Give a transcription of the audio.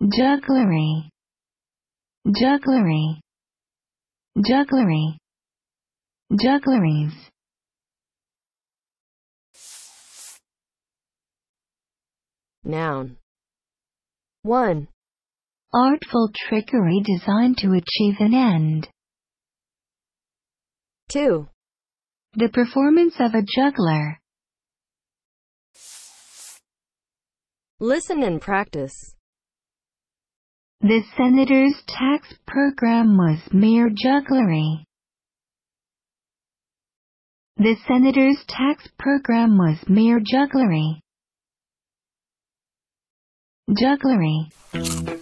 jugglery, jugglery, jugglery, juggleries. Noun. 1. Artful trickery designed to achieve an end. 2. The performance of a juggler. Listen and practice. The senator's tax program was mere jugglery. The senator's tax program was mere jugglery. Jugglery.